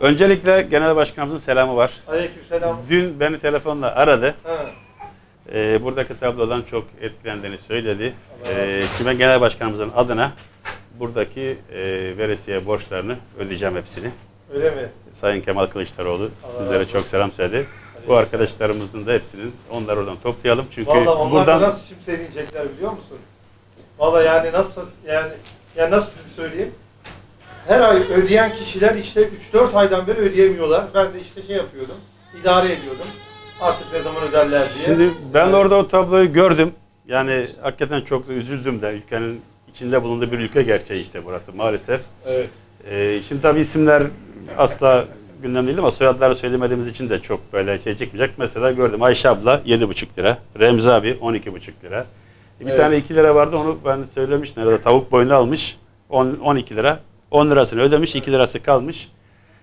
Öncelikle Genel Başkanımızın selamı var. Aleykümselam. Dün beni telefonla aradı. Ha. Ee, buradaki tablodan çok etkilendiğini söyledi. Ee, şimdi ben Genel Başkanımızın adına buradaki e, veresiye borçlarını ödeyeceğim hepsini. Öyle mi? Sayın Kemal Kılıçdaroğlu Allah sizlere razı çok selam söyledi. Bu arkadaşlarımızın da hepsinin onları oradan toplayalım. Çünkü Vallahi onlar buradan da nasıl şimdi sevinecekler biliyor musun? Vallahi yani nasıl yani yani nasıl söyleyeyim? Her ay ödeyen kişiler işte 3-4 aydan beri ödeyemiyorlar. Ben de işte şey yapıyordum. idare ediyordum. Artık ne zaman öderler diye. Şimdi ben orada o tabloyu gördüm. Yani hakikaten çok da üzüldüm de ülkenin içinde bulunduğu bir ülke gerçeği işte burası maalesef. Evet. Ee, şimdi tabii isimler asla gündem değil ama soyadları söylemediğimiz için de çok böyle şey çıkmayacak. Mesela gördüm Ayşe abla 7,5 lira, Remzi abi 12,5 lira. Bir Evet. tane 2 lira vardı onu ben söylemiştim. Arada tavuk boynu almış 10, 12 lira. 10 lirasını ödemiş 2 lirası kalmış.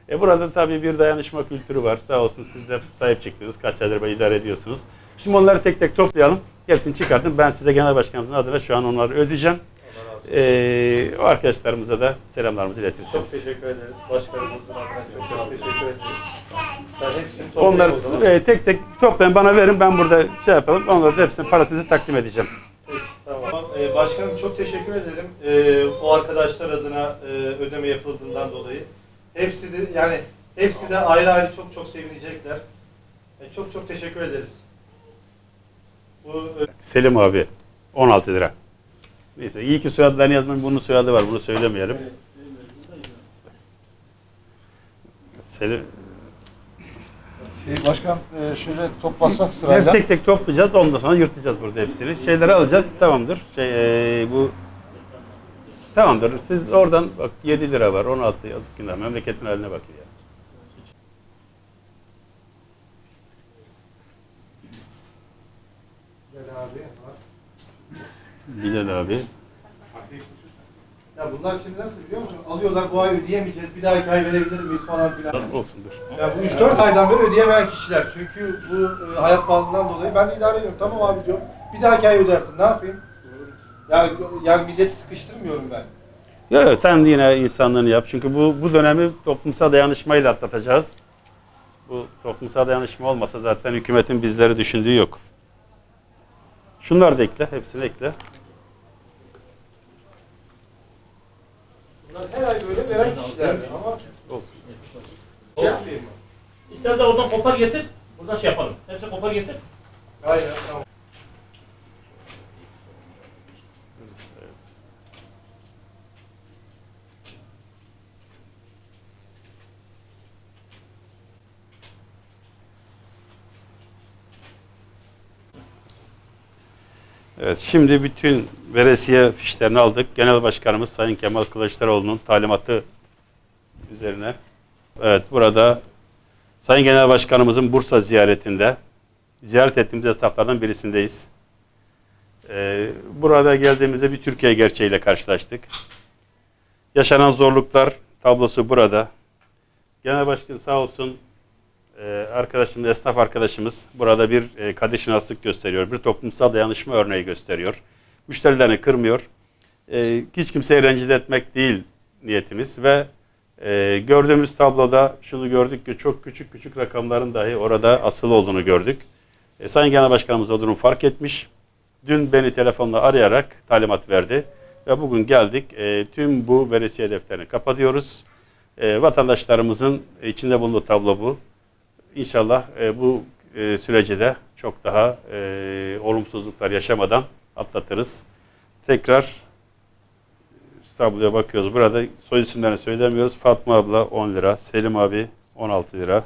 E burada tabii bir dayanışma kültürü var. Sağ olsun siz de sahip çıktınız. Kaç aydır böyle idare ediyorsunuz. Şimdi onları tek tek toplayalım. Hepsini çıkartın. Ben size genel başkanımızın adına şu an onları ödeyeceğim. Ee, o arkadaşlarımıza da selamlarımızı Çok iletirsiniz. teşekkür ederiz. Başkanımızın adına çok çok teşekkür ederiz. Onları e, tek tek toplayın bana verin ben burada şey yapalım. Onları hepsini parasını takdim edeceğim. Ee, başkanım çok teşekkür ederim. Ee, o arkadaşlar adına e, ödeme yapıldığından dolayı. Hepsi de yani hepsi de ayrı ayrı çok çok sevinecekler. E, çok çok teşekkür ederiz. Bu e, Selim abi 16 lira. Neyse iyi ki soyadlarını yazmayın. Bunun soyadı var. Bunu söylemeyelim. Selim. Şey, başkan e, şöyle toplasak Hep sırayla. tek tek toplayacağız. Ondan sonra yırtacağız burada hepsini. Şeyleri alacağız. Tamamdır. Şey, e, bu Tamamdır. Siz oradan bak 7 lira var. 16 yazık günah. Memleketin haline bakın ya. Bilal abi var. Bilal abi. Ya bunlar şimdi nasıl biliyor musun? Alıyorlar bu ay ödeyemeyeceğiz. Bir dahaki ay verebilir miyiz falan filan. Olsundur. Ya bu 3-4 aydan beri ödeyemeyen kişiler. Çünkü bu e, hayat pahalılığından dolayı ben de idare ediyorum. Tamam abi diyorum. Bir dahaki ay ödersin. Ne yapayım? Yani, yani milleti sıkıştırmıyorum ben. Yok yok sen yine insanlığını yap. Çünkü bu bu dönemi toplumsal dayanışmayla atlatacağız. Bu toplumsal dayanışma olmasa zaten hükümetin bizleri düşündüğü yok. Şunları da ekle, hepsini ekle. Bunlar her ay böyle veren kişiler ama Olsun. şey yapmayayım mı? İstersen oradan kopar getir, buradan şey yapalım. Hepsi kopar getir. Aynen tamam. Evet, şimdi bütün veresiye fişlerini aldık. Genel Başkanımız Sayın Kemal Kılıçdaroğlu'nun talimatı üzerine. Evet, burada Sayın Genel Başkanımızın Bursa ziyaretinde ziyaret ettiğimiz esnaflardan birisindeyiz. Ee, burada geldiğimizde bir Türkiye gerçeğiyle karşılaştık. Yaşanan zorluklar tablosu burada. Genel Başkan sağ olsun e, arkadaşımız, esnaf arkadaşımız burada bir e, kadeşinaslık gösteriyor. Bir toplumsal dayanışma örneği gösteriyor. Müşterilerini kırmıyor. E, hiç kimseyi rencide etmek değil niyetimiz ve e, gördüğümüz tabloda şunu gördük ki çok küçük küçük rakamların dahi orada asıl olduğunu gördük. E, Sayın Genel Başkanımız o durumu fark etmiş. Dün beni telefonla arayarak talimat verdi ve bugün geldik. E, tüm bu veresiye defterini kapatıyoruz. E, vatandaşlarımızın içinde bulunduğu tablo bu. İnşallah e, bu e, süreci de çok daha e, olumsuzluklar yaşamadan atlatırız. Tekrar tabloya bakıyoruz. Burada soy isimlerini söylemiyoruz. Fatma abla 10 lira, Selim abi 16 lira.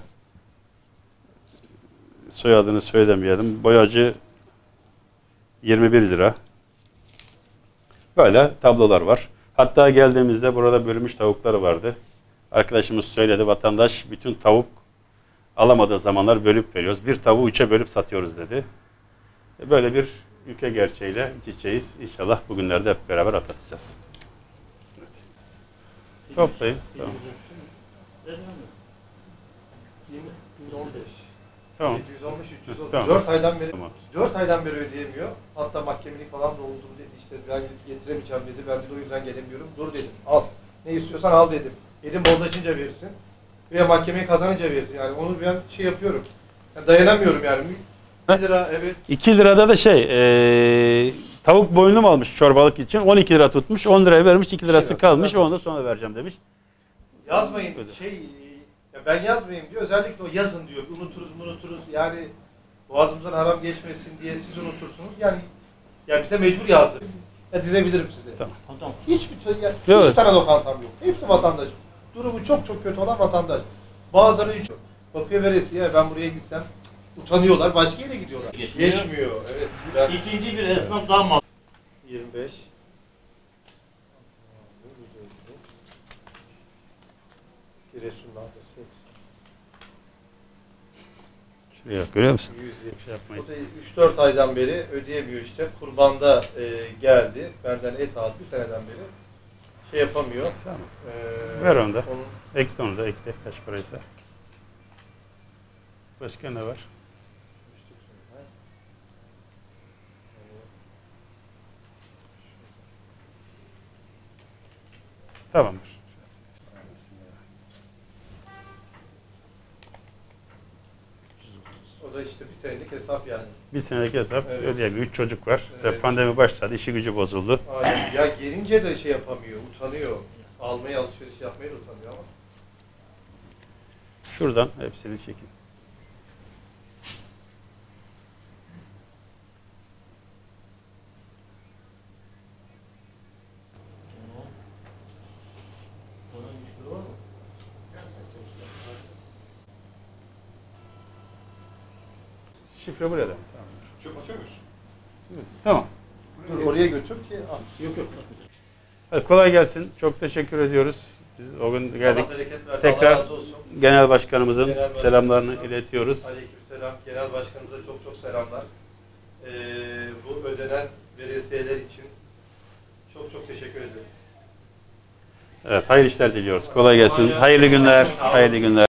Soyadını söylemeyelim. Boyacı 21 lira. Böyle tablolar var. Hatta geldiğimizde burada bölünmüş tavukları vardı. Arkadaşımız söyledi vatandaş bütün tavuk alamadığı zamanlar bölüp veriyoruz. Bir tavuğu üçe bölüp satıyoruz dedi. E, Böyle bir ülke gerçeğiyle iç içeyiz. İnşallah bugünlerde hep beraber atlatacağız. Evet. Toplayın. Tamam. Tamam. 715 330. Tamam. 4 aydan beri Tamam. 4 aydan beri ödeyemiyor. Hatta mahkemelik falan da oldum dedi. İşte belgesi getiremeyeceğim dedi. Ben de o yüzden gelemiyorum. Dur dedim. Al. Ne istiyorsan al dedim. Elim boldaşınca verirsin. Veya mahkemeye kazanınca veriyorsun. Yani onu ben şey yapıyorum. Yani dayanamıyorum yani. 1 lira evet. 2 lirada da şey e, tavuk boynum almış çorbalık için 12 lira tutmuş 10 liraya vermiş 2 lirası Şey, kalmış onu da sonra vereceğim demiş. Yazmayın Öyle. şey ya ben yazmayayım diyor. Özellikle o yazın diyor. Unuturuz unuturuz. Yani boğazımızdan haram geçmesin diye siz unutursunuz. Yani ya bize mecbur yazdı. Ya dizebilirim size. Tamam. Tamam. Hiçbir, yani Evet. hiçbir tane lokantam yok. Hepsi vatandaş. Durumu çok çok kötü olan vatandaş. Bazıları hiç yok. Bakıyor veresiye ben buraya gitsem utanıyorlar. Başka yere gidiyorlar. Geçmiyor. Geçmiyor. Evet. Ben İkinci bir esnaf daha mal. 25. Giresunlarda 80. Şuraya görüyor musun? 170. Şey yapmayın. O da 3-4 aydan beri ödeyemiyor işte. Kurbanda e, geldi. Benden et aldı bir seneden beri. Şey yapamıyor. Tamam. Ee, Ver onu da. onun- Ekle onu da ekle kaç paraysa. Başka ne var? Tamamdır. O da işte bir senelik hesap yani. Bir senelik hesap Evet. ödeyemiyor. Üç çocuk var. Evet. Pandemi başladı. işi gücü bozuldu. Aynen. Ya gelince de şey yapamıyor, utanıyor. Almaya alışveriş yapmaya utanıyor ama. Şuradan hepsini çekin. Şifre burada. Çöp atıyor muyuz? Tamam. Dur oraya götür ki al. Yok yok. Hadi kolay gelsin. Çok teşekkür ediyoruz. Biz o gün geldik. Allah. Tekrar Allah razı olsun. Genel başkanımızın Genel başkanımıza selamlarını iletiyoruz. Aleykümselam. Genel başkanımıza çok çok selamlar. Ee, bu ödenen veresiyeler için çok çok teşekkür ederim. Evet, hayırlı işler diliyoruz. Kolay gelsin. Hayırlı günler. Hayırlı günler.